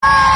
Ah!